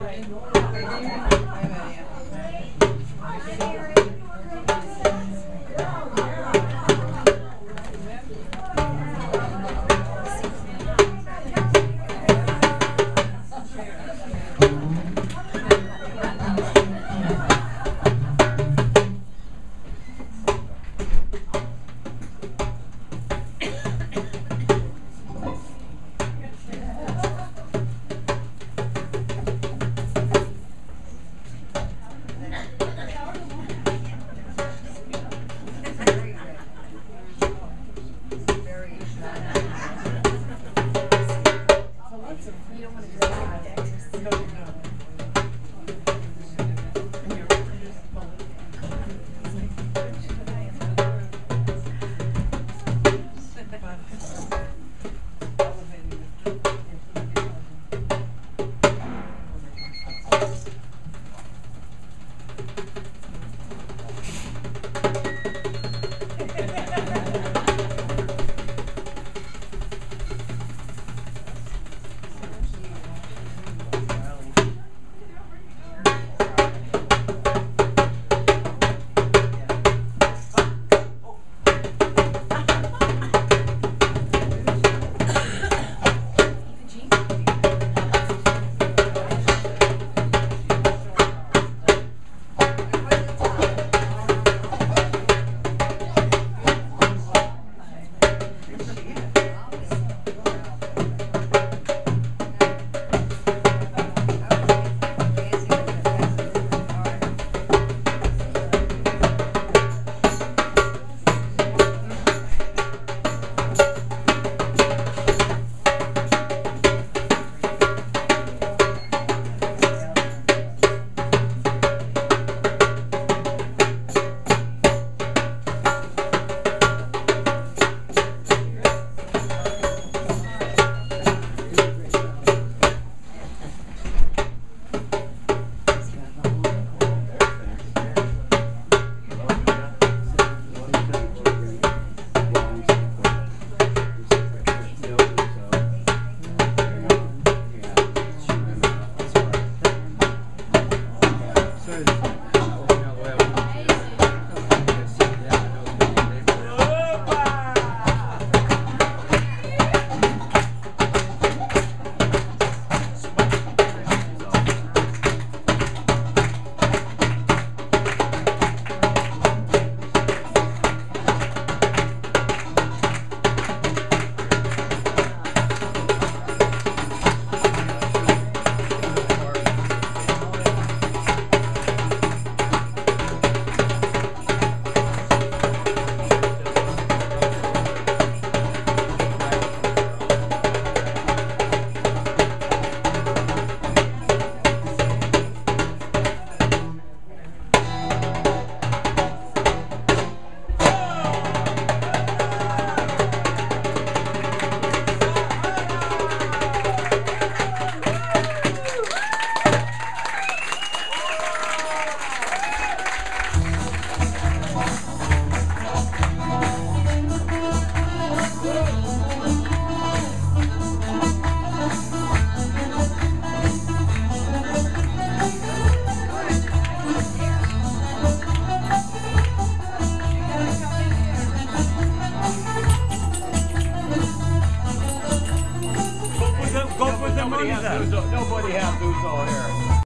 Thank you. nobody has, nobody Uzo here.